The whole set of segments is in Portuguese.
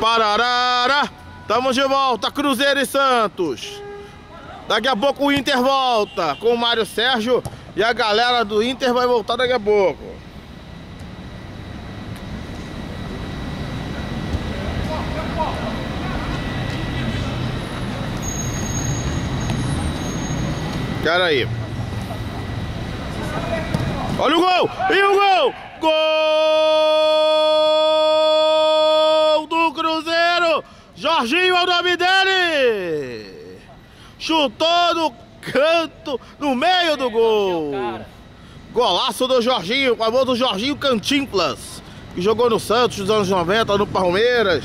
Pararara. Tamo de volta, Cruzeiro e Santos. Daqui a pouco o Inter volta com o Mário Sérgio e a galera do Inter vai voltar daqui a pouco. Cara aí. Olha o gol! E o gol! Gol Jorginho é o nome dele! Chutou no canto, no meio do gol! Golaço do Jorginho, com a mão do Jorginho Cantimplas, que jogou no Santos nos anos 90, no Palmeiras.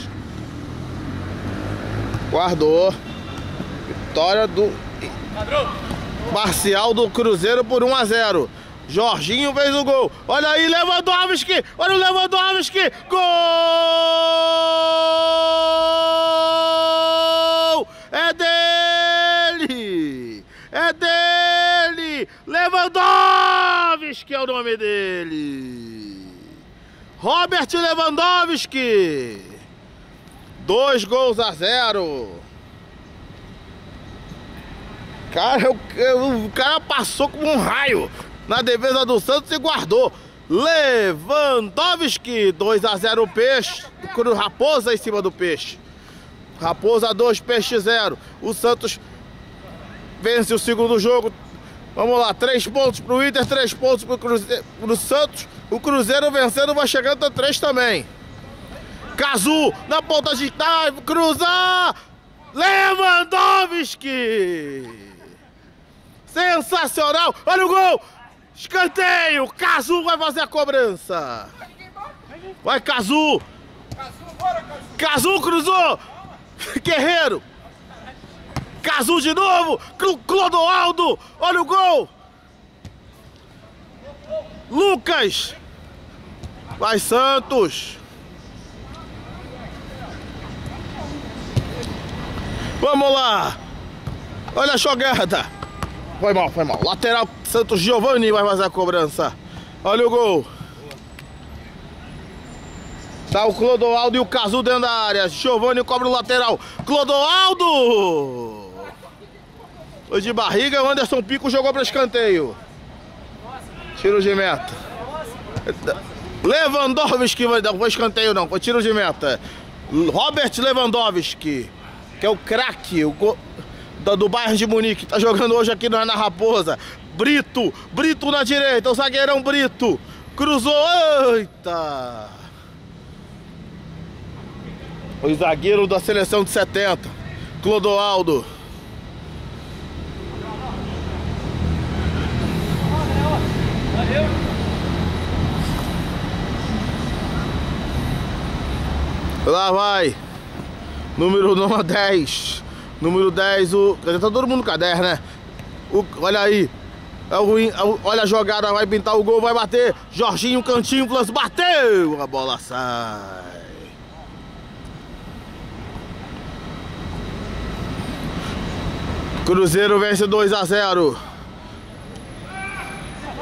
Guardou. Vitória do parcial do Cruzeiro por 1 a 0. Jorginho fez o gol. Olha aí, Lewandowski! Olha o Lewandowski! Gol! É dele! É dele! Lewandowski é o nome dele! Robert Lewandowski! Dois gols a zero. Cara, o, o cara passou como um raio na defesa do Santos e guardou. Lewandowski, 2 a 0 o Peixe. Raposa em cima do Peixe. Raposa 2, Peixe 0. O Santos vence o segundo jogo. Vamos lá, 3 pontos pro Inter, 3 pontos pro, Cruzeiro, pro Santos. O Cruzeiro vencendo vai chegando a 3 também. Cazu na ponta de trás, cruzar! Lewandowski! Sensacional! Olha o gol! Escanteio! Cazu vai fazer a cobrança! Vai, Cazu! Cazu cruzou! Guerreiro! Cazu de novo! Clodoaldo! Olha o gol! Lucas! Vai, Santos! Vamos lá! Olha a jogada! Foi mal, foi mal. Lateral Santos Giovanni vai fazer a cobrança. Olha o gol. Tá o Clodoaldo e o Cazu dentro da área. Giovanni cobra o lateral. Clodoaldo! De barriga, o Anderson Pico jogou para escanteio. Tiro de meta. Lewandowski vai dar, foi escanteio não, foi tiro de meta. Robert Lewandowski, que é o craque, o do, bairro de Munique, tá jogando hoje aqui na Raposa. Brito, Brito na direita, o zagueirão Brito. Cruzou, eita! O zagueiro da seleção de 70, Clodoaldo. Lá vai. Número 10. Número 10, o. Tá todo mundo no caderno, né? O, olha aí. É o ruim. É o, olha a jogada, vai pintar o gol, vai bater. Jorginho Cantinflas bateu! A bola sai. Cruzeiro vence 2 a 0.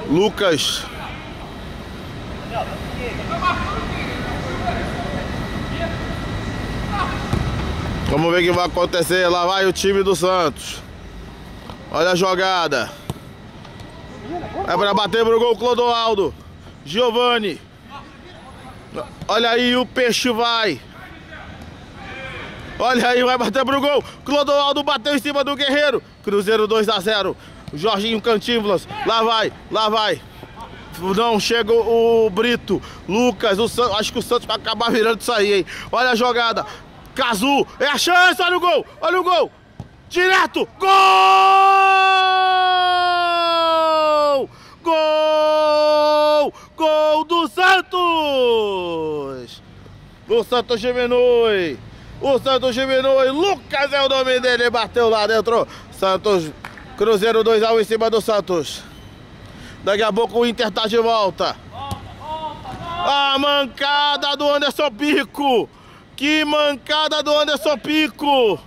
Lucas. Vamos ver o que vai acontecer. Lá vai o time do Santos. Olha a jogada. É para bater pro gol Clodoaldo. Giovanni. Olha aí o peixe vai. Olha aí, vai bater pro gol. Clodoaldo bateu em cima do Guerreiro. Cruzeiro 2 a 0. Jorginho Cantíbulas. Lá vai, lá vai. Não, chega o, Brito. Lucas, o Santos, acho que o Santos vai acabar virando isso aí, hein? Olha a jogada. Cazu, é a chance, olha o gol, olha o gol. Direto, gol! Gol! Gol do Santos! O Santos diminui. O Santos diminui. Lucas é o nome dele. Bateu lá dentro. Santos, Cruzeiro 2x1 em cima do Santos. Daqui a pouco o Inter tá de volta. A mancada do Anderson Pico. Que mancada do Anderson Pico!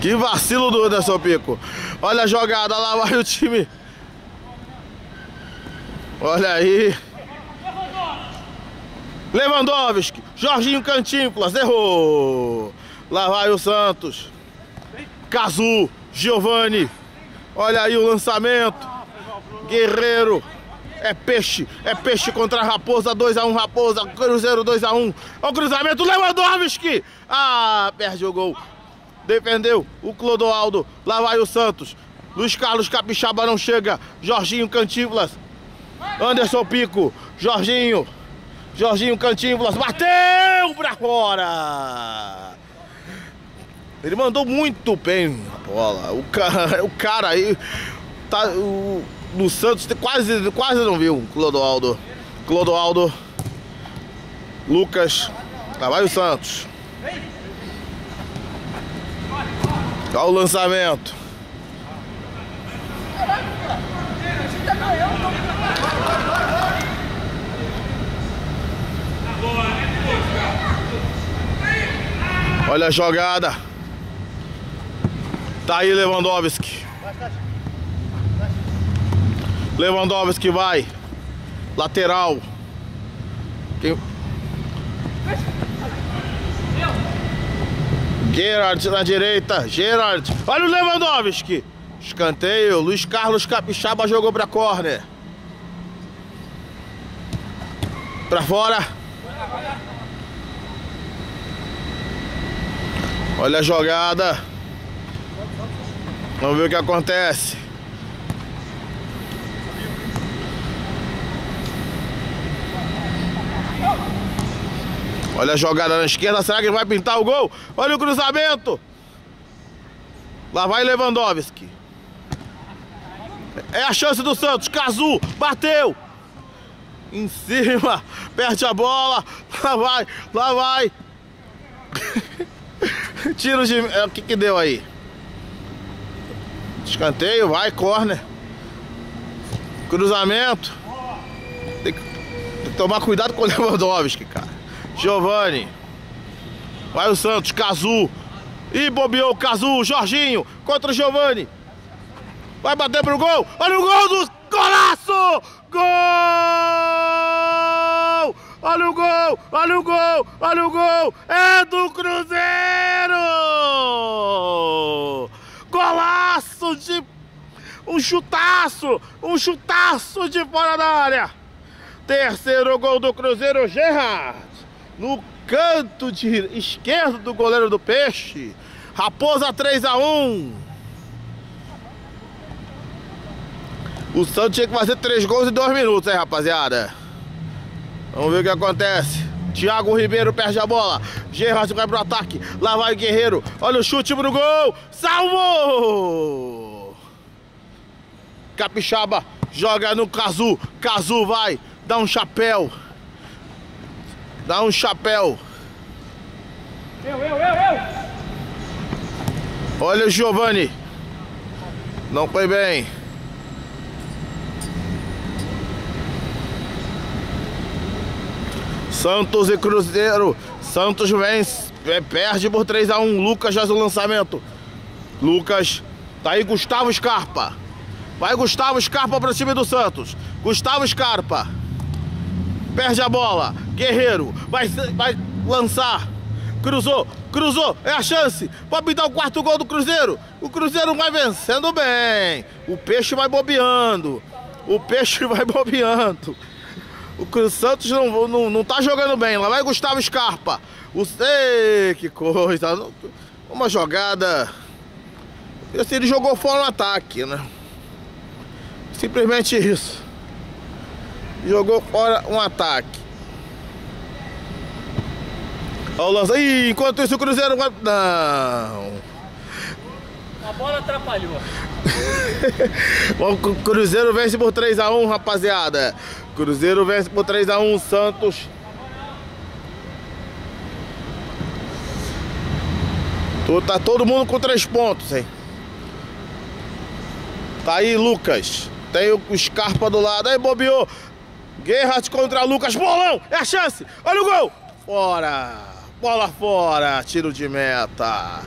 Que vacilo do Anderson Pico! Olha a jogada, lá vai o time. Olha aí. Lewandowski, Jorginho Cantinflas, errou. Lá vai o Santos. Cazu, Giovani. Olha aí o lançamento. Guerreiro. É peixe, é peixe contra Raposa, 2x1 Raposa, Cruzeiro 2x1. O cruzamento, Lewandowski! Ah, perde o gol. Defendeu o Clodoaldo, lá vai o Santos. Luiz Carlos Capixaba não chega. Jorginho Cantinflas. Anderson Pico, Jorginho. Jorginho Cantinflas bateu pra fora. Ele mandou muito bem a bola. O cara, o cara aí tá o, no Santos quase quase não viu Clodoaldo. Clodoaldo Lucas, lá vai o Santos. Olha o lançamento. Olha a jogada. Tá aí Lewandowski. Lewandowski vai. Lateral. Quem... Gerard na direita. Gerard. Olha o Lewandowski. Escanteio. Luiz Carlos Capixaba jogou pra corner. Pra fora. Olha a jogada. Vamos ver o que acontece. Olha a jogada na esquerda, será que ele vai pintar o gol? Olha o cruzamento. Lá vai Lewandowski. É a chance do Santos. Cazu, bateu. Em cima, perde a bola. Lá vai, lá vai. Tiro de. É, o que que deu aí? Escanteio, vai, corner. Cruzamento. Tem que, tem que tomar cuidado com o Lewandowski, cara. Giovani. Vai o Santos, Cazu. E bobeou o Cazu, Jorginho contra o Giovani. Vai bater pro gol. Olha o gol do golaço! Gol! Olha o gol! Olha o gol! Olha o gol! É do Cruzeiro! Golaço de um chutaço! Um chutaço de fora da área! Terceiro gol do Cruzeiro, Gerard! No canto de esquerdo do goleiro do Peixe. Raposa 3 a 1 O Santos tinha que fazer três gols em dois minutos, hein, rapaziada? Vamos ver o que acontece. Thiago Ribeiro perde a bola. Gerard vai pro ataque. Lá vai o Guerreiro. Olha o chute pro gol. Salvo! Capixaba joga no Cazu. Cazu vai. Dá um chapéu. Dá um chapéu. Eu, eu, eu, eu. Olha o Giovani. Não foi bem. Santos e Cruzeiro. Santos vence, é, perde por 3 a 1 Lucas já o lançamento. Lucas. Tá aí Gustavo Scarpa. Vai Gustavo Scarpa para o time do Santos. Gustavo Scarpa. Perde a bola. Guerreiro. Vai, vai lançar. Cruzou. Cruzou. É a chance. Pode dar o quarto gol do Cruzeiro. O Cruzeiro vai vencendo bem. O peixe vai bobeando. O peixe vai bobeando. O Santos não, não, não tá jogando bem. Lá vai Gustavo Scarpa. O, que coisa. Uma jogada. Ele jogou fora no ataque, né? Simplesmente isso. Jogou fora um ataque. Olha o lance. Ih, enquanto isso o Cruzeiro. Não. A bola atrapalhou. o Cruzeiro vence por 3x1, rapaziada. Cruzeiro vence por 3x1, Santos. Tá todo mundo com 3 pontos, hein? Tá aí, Lucas. Tem o Scarpa do lado. Aí, bobeou. Gerhardt contra Lucas. Bolão! É a chance! Olha o gol! Fora! Bola fora! Tiro de meta.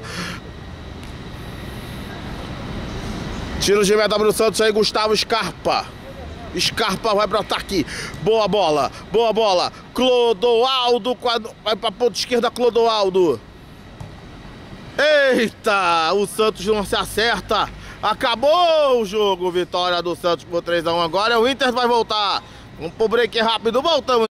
Tiro de meta pro Santos aí, Gustavo Scarpa. Scarpa vai pro ataque. Boa bola, boa bola. Clodoaldo vai pra ponta esquerda, Clodoaldo. Eita, o Santos não se acerta. Acabou o jogo, vitória do Santos por 3x1 agora. O Inter vai voltar. Vamos pro break rápido, voltamos.